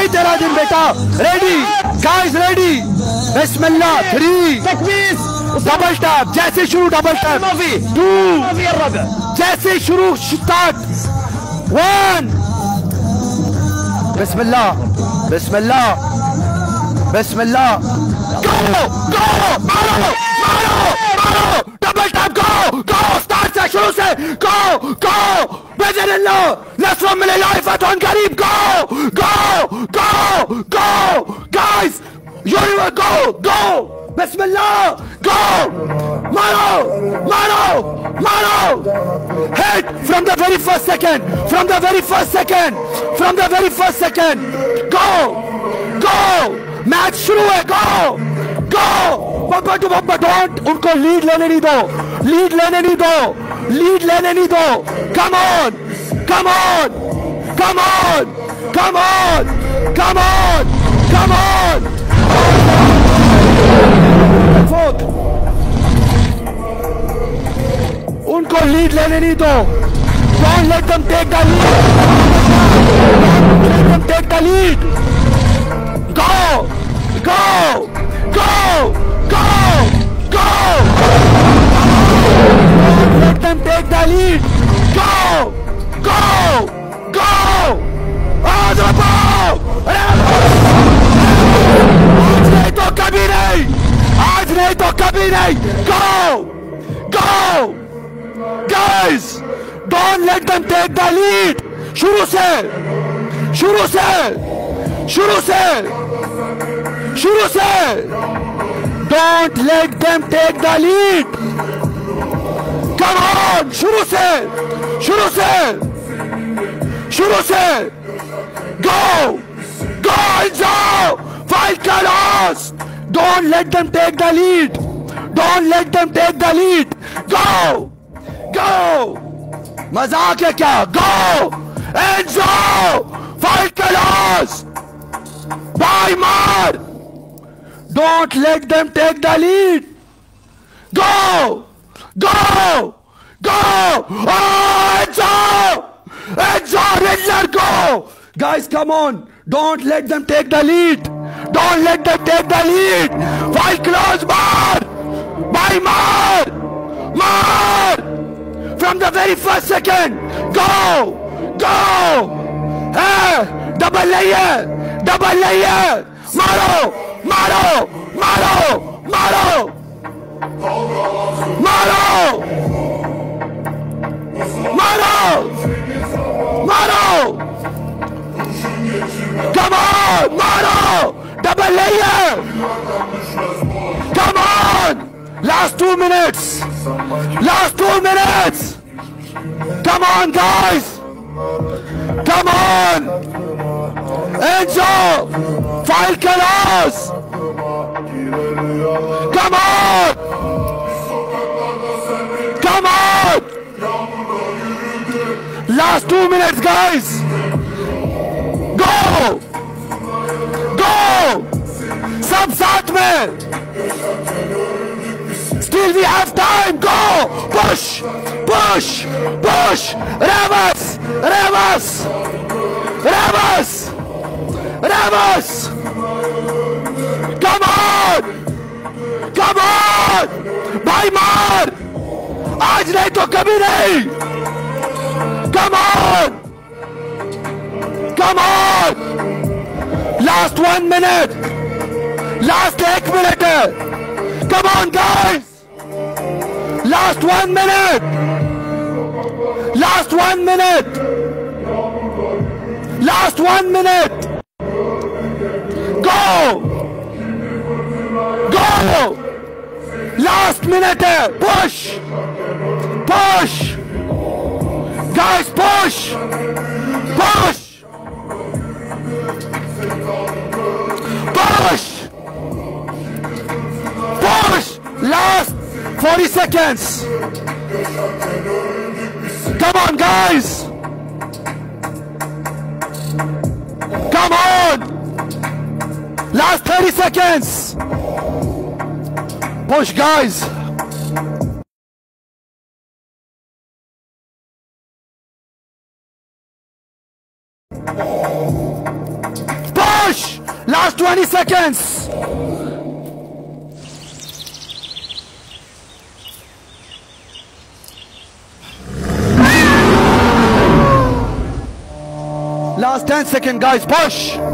नहीं तेरा दिन बेटा रेडी गाइस रेडी बिस्मिल्लाह थ्री تكبيس डबल टैप जैसे शुरू डबल टैप في टू في الرابع जैसे शुरू स्टार्ट वन बिस्मिल्लाह बिस्मिल्लाह बिस्मिल्लाह गो गो मारो मारो मारो Go! Guys! Yoruba, go! Go! Bismillah! Go! Mano! Mano! Mano! Hit! From the very first second! From the very first second! From the very first second! Go! Go! Match शुरू go, go, go bumper to bumper don't उनको lead लेने नहीं do, lead लेने नहीं दो lead लेने नहीं दो come on, come on, come on, come on. Come on! Forth. उनको लीड लेने नहीं दो Don't let them take the lead. Don't let them take the lead. Go, go, go, go, go. Don't let them take the lead. Go, go, go. All the ball. कभी नहीं। आज नहीं तो कभी नहीं। Go! Go! Guys don't let them take the lead शुरू से। शुरू से। शुरू से। शुरू से। Don't let them take the lead come on शुरू से। शुरू से। शुरू से। गो गो जाओ फाइट का loss don't let them take the lead don't let them take the lead गो गो मजाक है क्या गो एंजो फाइट का loss By Mar! Don't let them take the lead! Go! Go! Go! Oh, Enzo! Enzo Riddler, go! Guys, come on! Don't let them take the lead! Don't let them take the lead. Fight close, more. Buy more. More. From the very first second. Go. Go. Hey, double layer. Double layer. Maro. Maro. Maro. Maro. Maro. Maro. Maro. Come on, Maro. Kabaleya! Come on! Last two minutes! Last two minutes! Come on, guys! Come on! Enzo! File colors! Come on! Come on! Last two minutes, guys! Go! सब साथ में! Still we have time! Go! Push! Push! Push! Revers! Revers! Revers! Ramos! Come on! Come on! भाई मार! आज नहीं तो कभी नहीं! Come on! Come on! Last one minute! Last eight minute. Come on, guys. Last one minute. Last one minute. Last one minute. Go. Go. Last minute. Push. Push. Guys, push. Push. 40 seconds! Come on guys! Come on! Last 30 seconds! Push, guys! Push! last 20 seconds last 10 seconds guys. Push